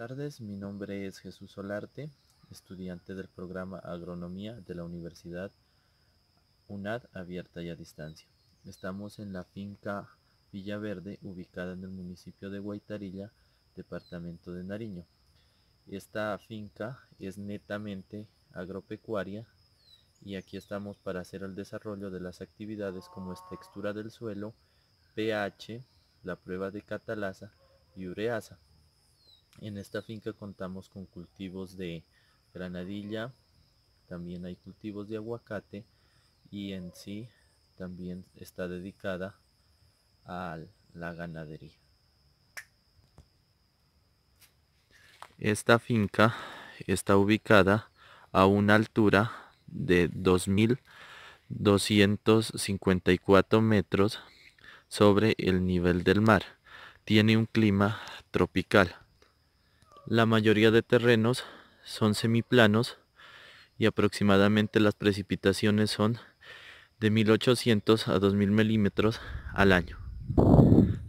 tardes, mi nombre es Jesús Solarte, estudiante del programa Agronomía de la Universidad UNAD abierta y a distancia. Estamos en la finca Villaverde, ubicada en el municipio de Guaitarilla, departamento de Nariño. Esta finca es netamente agropecuaria y aquí estamos para hacer el desarrollo de las actividades como es textura del suelo, pH, la prueba de catalasa y ureasa. En esta finca contamos con cultivos de granadilla, también hay cultivos de aguacate y en sí también está dedicada a la ganadería. Esta finca está ubicada a una altura de 2.254 metros sobre el nivel del mar. Tiene un clima tropical. La mayoría de terrenos son semiplanos y aproximadamente las precipitaciones son de 1800 a 2000 milímetros al año.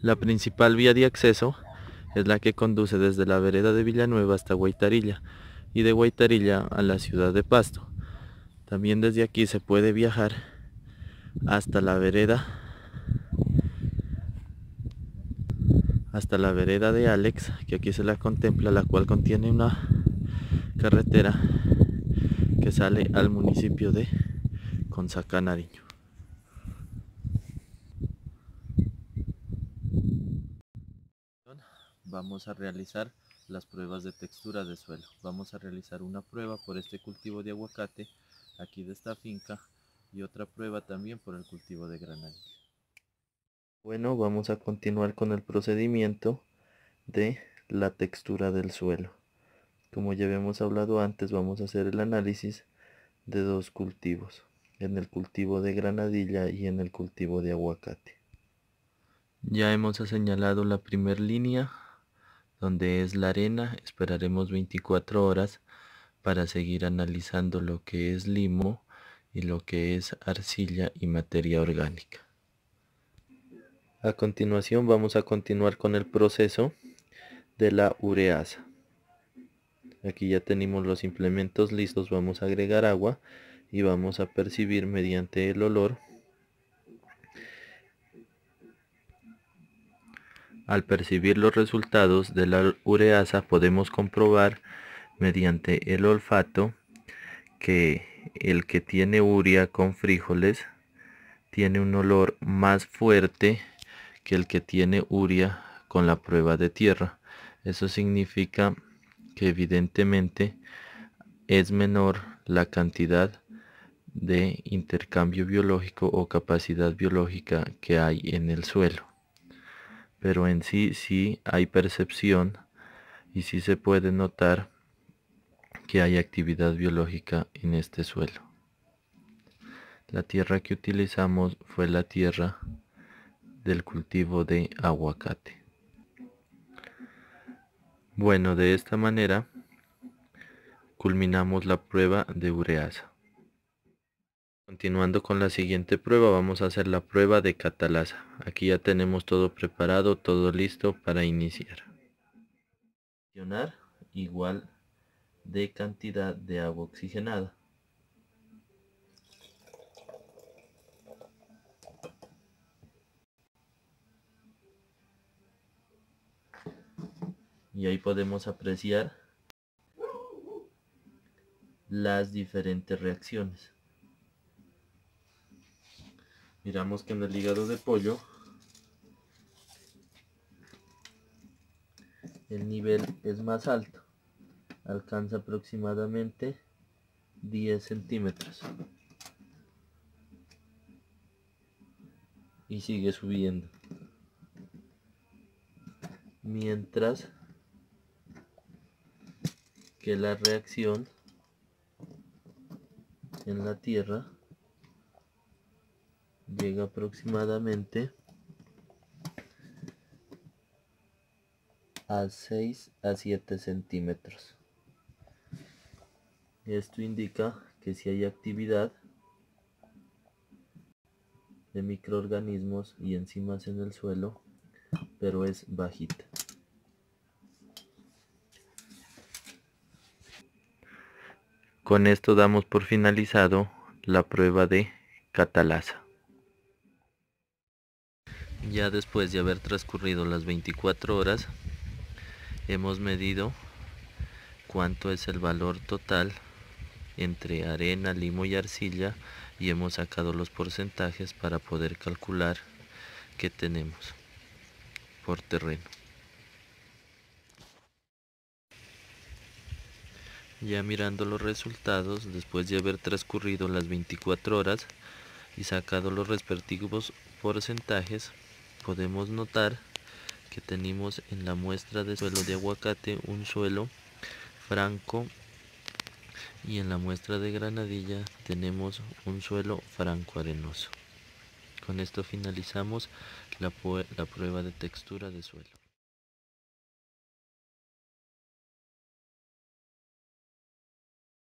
La principal vía de acceso es la que conduce desde la vereda de Villanueva hasta Guaitarilla y de Guaitarilla a la ciudad de Pasto. También desde aquí se puede viajar hasta la vereda hasta la vereda de Alex, que aquí se la contempla, la cual contiene una carretera que sale al municipio de Consacá, Nariño. Vamos a realizar las pruebas de textura de suelo. Vamos a realizar una prueba por este cultivo de aguacate aquí de esta finca y otra prueba también por el cultivo de granadilla. Bueno, vamos a continuar con el procedimiento de la textura del suelo. Como ya habíamos hablado antes, vamos a hacer el análisis de dos cultivos, en el cultivo de granadilla y en el cultivo de aguacate. Ya hemos señalado la primera línea, donde es la arena, esperaremos 24 horas para seguir analizando lo que es limo y lo que es arcilla y materia orgánica. A continuación vamos a continuar con el proceso de la ureasa. Aquí ya tenemos los implementos listos, vamos a agregar agua y vamos a percibir mediante el olor. Al percibir los resultados de la ureasa podemos comprobar mediante el olfato que el que tiene urea con frijoles tiene un olor más fuerte que el que tiene uria con la prueba de tierra. Eso significa que evidentemente es menor la cantidad de intercambio biológico o capacidad biológica que hay en el suelo. Pero en sí sí hay percepción y sí se puede notar que hay actividad biológica en este suelo. La tierra que utilizamos fue la tierra del cultivo de aguacate. Bueno, de esta manera culminamos la prueba de ureasa. Continuando con la siguiente prueba, vamos a hacer la prueba de catalasa. Aquí ya tenemos todo preparado, todo listo para iniciar. Igual de cantidad de agua oxigenada. Y ahí podemos apreciar las diferentes reacciones. Miramos que en el hígado de pollo el nivel es más alto, alcanza aproximadamente 10 centímetros y sigue subiendo. Mientras que la reacción en la Tierra llega aproximadamente a 6 a 7 centímetros. Esto indica que si hay actividad de microorganismos y enzimas en el suelo, pero es bajita. Con esto damos por finalizado la prueba de catalasa. Ya después de haber transcurrido las 24 horas, hemos medido cuánto es el valor total entre arena, limo y arcilla y hemos sacado los porcentajes para poder calcular qué tenemos por terreno. Ya mirando los resultados, después de haber transcurrido las 24 horas y sacado los respectivos porcentajes, podemos notar que tenemos en la muestra de suelo de aguacate un suelo franco y en la muestra de granadilla tenemos un suelo franco arenoso. Con esto finalizamos la, la prueba de textura de suelo.